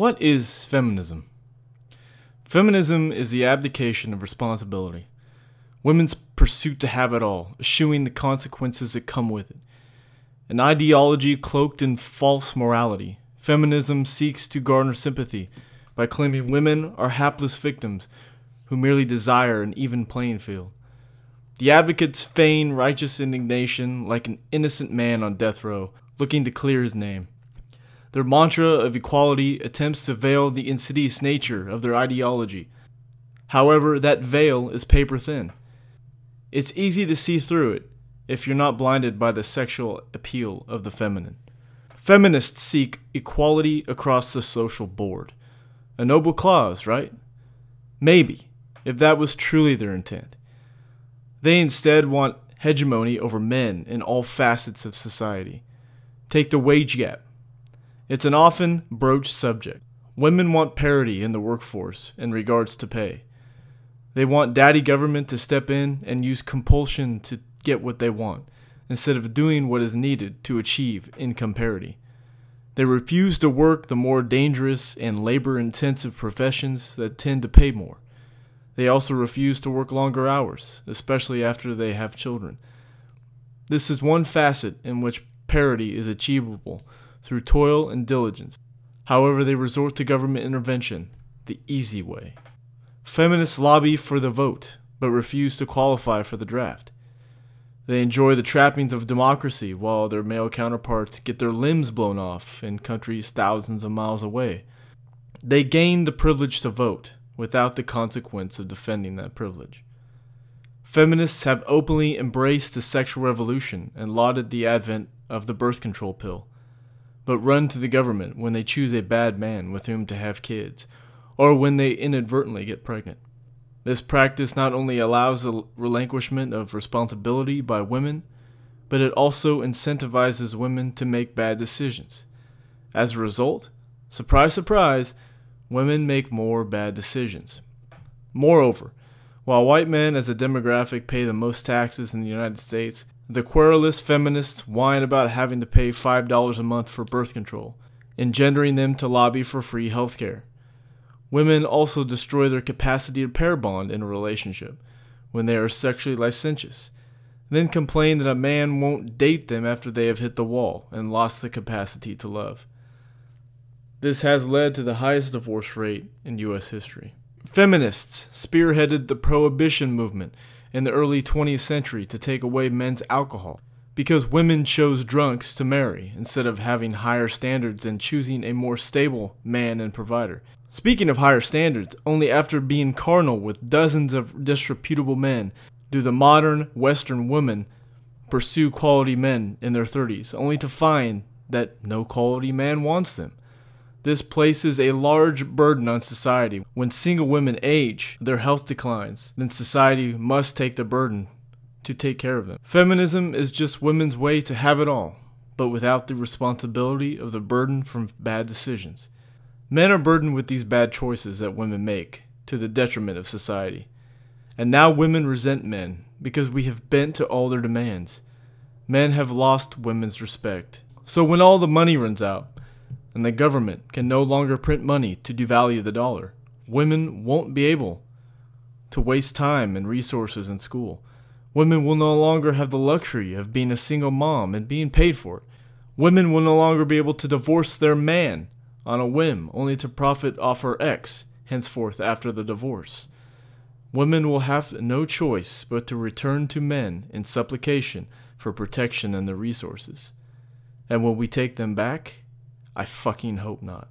What is feminism? Feminism is the abdication of responsibility. Women's pursuit to have it all, eschewing the consequences that come with it. An ideology cloaked in false morality, feminism seeks to garner sympathy by claiming women are hapless victims who merely desire an even playing field. The advocates feign righteous indignation like an innocent man on death row, looking to clear his name. Their mantra of equality attempts to veil the insidious nature of their ideology. However, that veil is paper thin. It's easy to see through it if you're not blinded by the sexual appeal of the feminine. Feminists seek equality across the social board. A noble cause, right? Maybe, if that was truly their intent. They instead want hegemony over men in all facets of society. Take the wage gap. It's an often broached subject. Women want parity in the workforce in regards to pay. They want daddy government to step in and use compulsion to get what they want, instead of doing what is needed to achieve income parity. They refuse to work the more dangerous and labor intensive professions that tend to pay more. They also refuse to work longer hours, especially after they have children. This is one facet in which parity is achievable through toil and diligence. However, they resort to government intervention, the easy way. Feminists lobby for the vote, but refuse to qualify for the draft. They enjoy the trappings of democracy while their male counterparts get their limbs blown off in countries thousands of miles away. They gain the privilege to vote without the consequence of defending that privilege. Feminists have openly embraced the sexual revolution and lauded the advent of the birth control pill, but run to the government when they choose a bad man with whom to have kids or when they inadvertently get pregnant. This practice not only allows the relinquishment of responsibility by women, but it also incentivizes women to make bad decisions. As a result, surprise, surprise, women make more bad decisions. Moreover, while white men as a demographic pay the most taxes in the United States, the querulous feminists whine about having to pay $5 a month for birth control, engendering them to lobby for free health care. Women also destroy their capacity to pair bond in a relationship when they are sexually licentious, then complain that a man won't date them after they have hit the wall and lost the capacity to love. This has led to the highest divorce rate in U.S. history. Feminists spearheaded the prohibition movement in the early 20th century to take away men's alcohol because women chose drunks to marry instead of having higher standards and choosing a more stable man and provider. Speaking of higher standards, only after being carnal with dozens of disreputable men do the modern Western women pursue quality men in their 30s, only to find that no quality man wants them. This places a large burden on society. When single women age, their health declines, then society must take the burden to take care of them. Feminism is just women's way to have it all, but without the responsibility of the burden from bad decisions. Men are burdened with these bad choices that women make, to the detriment of society. And now women resent men because we have bent to all their demands. Men have lost women's respect. So when all the money runs out, and the government can no longer print money to devalue the dollar, women won't be able to waste time and resources in school. Women will no longer have the luxury of being a single mom and being paid for it. Women will no longer be able to divorce their man on a whim, only to profit off her ex henceforth after the divorce. Women will have no choice but to return to men in supplication for protection and the resources. And will we take them back? I fucking hope not.